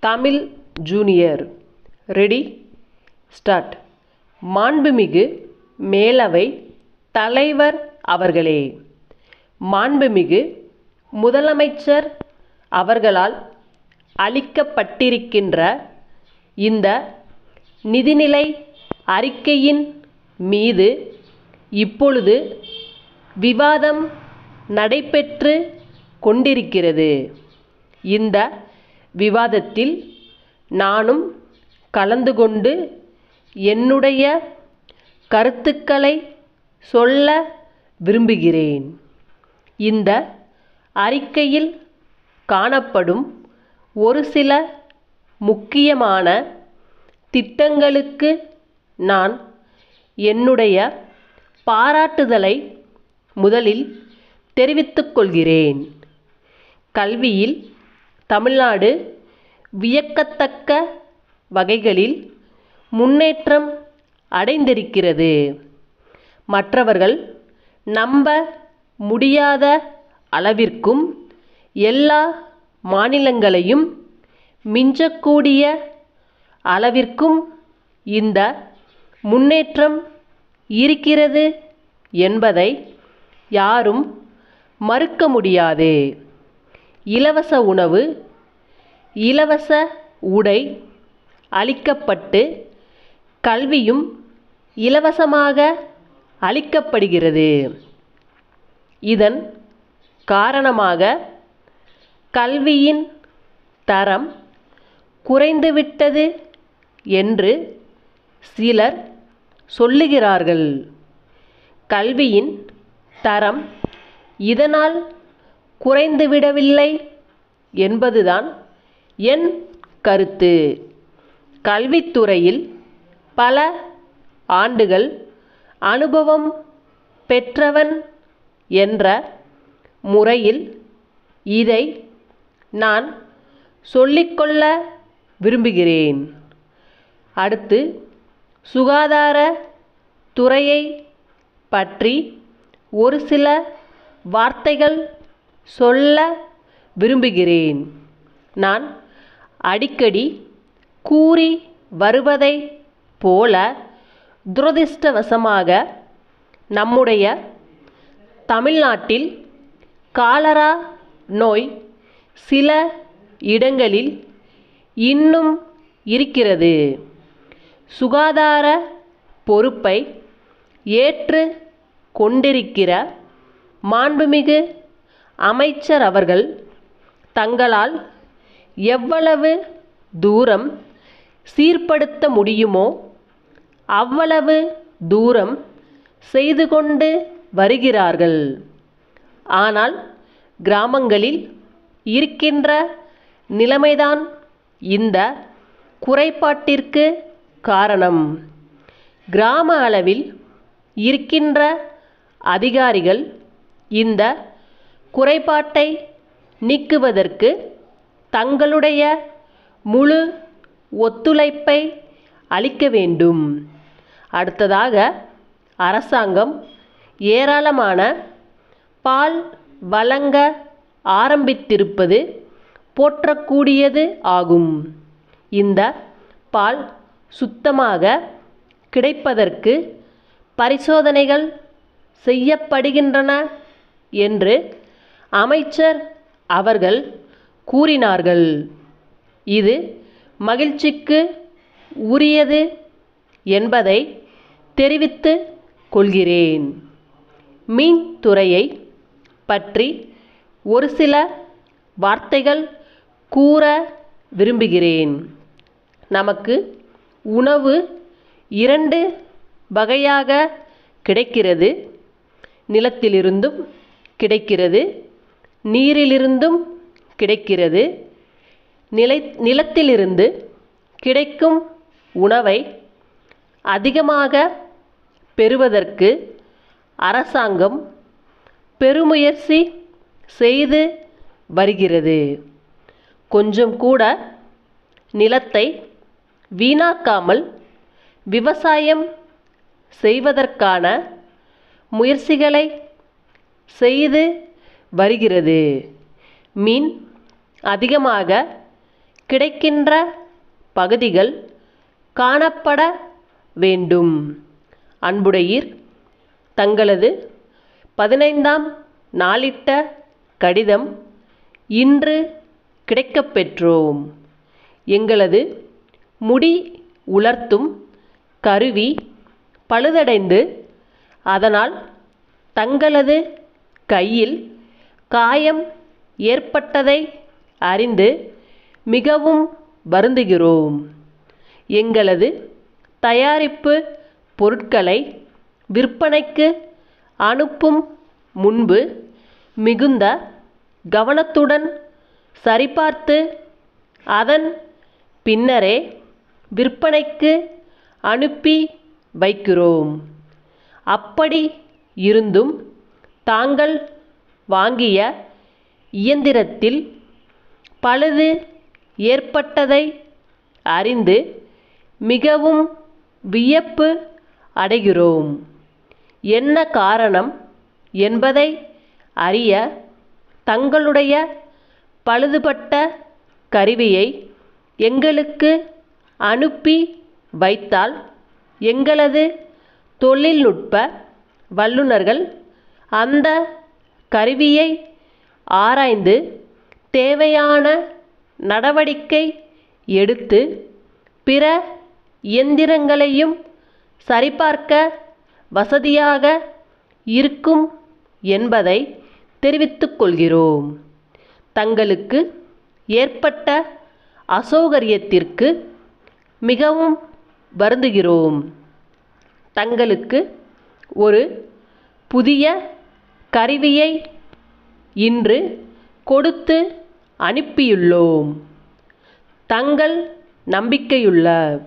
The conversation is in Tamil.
தமிழ் ஜூனியர். ரெடி? ஸ்டார்ட். மாண்புமிகு மேலவை தலைவர் அவர்களே. மாண்புமிகு முதலமைச்சர் அவர்களால் அளிக்கப்பட்டிருக்கின்ற இந்த நிதிநிலை அறிக்கையின் மீது இப்பொழுது விவாதம் நடைபெற்று கொண்டிருக்கிறது. இந்த விவாதத்தில் நானும் கலந்து கொண்டு என்னுடைய கருத்துக்களை சொல்ல விரும்புகிறேன். இந்த அறிக்கையில் காணப்படும் ஒரு சில முக்கியமான திட்டங்களுக்கு நான் என்னுடைய பாராட்டுதலை முதலில் தெரிவித்துக்கொள்கிறேன் கல்வியில் தமிழ்நாடு வியக்கத்தக்க வகைகளில் முன்னேற்றம் அடைந்திருக்கிறது. மற்றவர்கள் நம்ப முடியாத அளவிற்கும் எல்லா மாநிலங்களையும் மிஞ்சக்கூடிய அளவிற்கும் இந்த முன்னேற்றம் இருக்கிறது என்பதை யாரும் மறுக்க முடியாது. இலவச உணவு இலவச உடை அளிக்கப்பட்டு கல்வியும் இலவசமாக அளிக்கப்படுகிறது. இதன் காரணமாக கல்வியின் தரம் குறைந்துவிட்டது என்று சிலர் சொல்லுகிறார்கள். கல்வியின் தரம் இதனால் குறைந்துவிடவில்லை என்பதுதான் என் கருத்து. கல்வித்துறையில் பல ஆண்டுகள் அனுபவம் பெற்றவன் என்ற முறையில் இதை நான் சொல்லிக்கொள்ள விரும்புகிறேன். அடுத்து சுகாதார துறையை பற்றி ஒரு சில வார்த்தைகள் சொல்ல விரும்புகிறேன். நான் அடிக்கடி கூறி வருவதை போல துரதிர்ஷ்டவசமாக நம்முடைய தமிழ்நாட்டில் காலரா நோய் சில இடங்களில் இன்னும் இருக்கிறது. சுகாதார பொறுப்பை ஏற்று கொண்டிருக்கிற மாண்புமிகு அமைச்சர் அவர்கள் தங்களால் எவ்வளவு தூரம் சீர்படுத்த முடியுமோ அவ்வளவு தூரம் செய்து கொண்டு வருகிறார்கள். ஆனால் கிராமங்களில் இருக்கின்ற நிலைமைதான் இந்த குறைபாட்டிற்கு காரணம். கிராம அளவில் இருக்கின்ற அதிகாரிகள் இந்த குறைபாட்டை நீக்குவதற்கு தங்களுடைய முழு ஒத்துழைப்பை அளிக்க வேண்டும். அடுத்ததாக அரசாங்கம் ஏராளமான பால் வழங்க ஆரம்பித்திருப்பது போற்றக்கூடியது ஆகும். இந்த பால் சுத்தமாக கிடைப்பதற்கு பரிசோதனைகள் செய்யப்படுகின்றன என்று அமைச்சர் அவர்கள் கூறினார்கள். இது மகிழ்ச்சிக்கு உரியது என்பதை தெரிவித்து கொள்கிறேன். மீன் துறையை பற்றி ஒரு சில வார்த்தைகள் கூற விரும்புகிறேன். நமக்கு உணவு இரண்டு வகையாக கிடைக்கிறது. நிலத்திலிருந்தும் கிடைக்கிறது. நீரிலிருந்தும் கிடைக்கிறது. நிலை நிலத்திலிருந்து கிடைக்கும் உணவை அதிகமாக பெறுவதற்கு அரசாங்கம் பெருமுயற்சி செய்து வருகிறது. கொஞ்சம் கூட நிலத்தை வீணாக்காமல் விவசாயம் செய்வதற்கான முயற்சிகளை செய்து வருகிறது. மீன் அதிகமாக கிடைக்கின்ற பகுதிகள் காணப்பட வேண்டும். அன்புடையீர் தங்களது பதினைந்தாம் நாளிட்ட கடிதம் இன்று கிடைக்கப்பெற்றோம் எங்களது முடி உலர்த்தும் கருவி பழுதடைந்து அதனால் தங்களது கையில் காயம் ஏற்பட்டதை அறிந்து மிகவும் வருந்துகிறோம். எங்களது தயாரிப்பு பொருட்களை விற்பனைக்கு அனுப்பும் முன்பு மிகுந்த கவனத்துடன் சரிபார்த்து அதன் பின்னரே விற்பனைக்கு அனுப்பி வைக்கிறோம். அப்படி இருந்தும் தாங்கள் வாங்கிய இயந்திரத்தில் பழுது ஏற்பட்டதை அறிந்து மிகவும் வியப்பு அடைகிறோம். என்ன காரணம் என்பதை அறிய தங்களுடைய பழுதுபட்ட கருவியை எங்களுக்கு அனுப்பி வைத்தால் எங்களது தொழில்நுட்ப வல்லுநர்கள் அந்த கருவியை ஆராய்ந்து தேவையான நடவடிக்கை எடுத்து பிற இயந்திரங்களையும் சரிபார்க்க வசதியாக இருக்கும் என்பதை தெரிவித்துக் கொள்கிறோம். தங்களுக்கு ஏற்பட்ட அசௌகரியத்திற்கு மிகவும் வருந்துகிறோம். தங்களுக்கு ஒரு புதிய கருவியை இன்று கொடுத்து அனுப்பியுள்ளோம். தங்கள் நம்பிக்கையுள்ள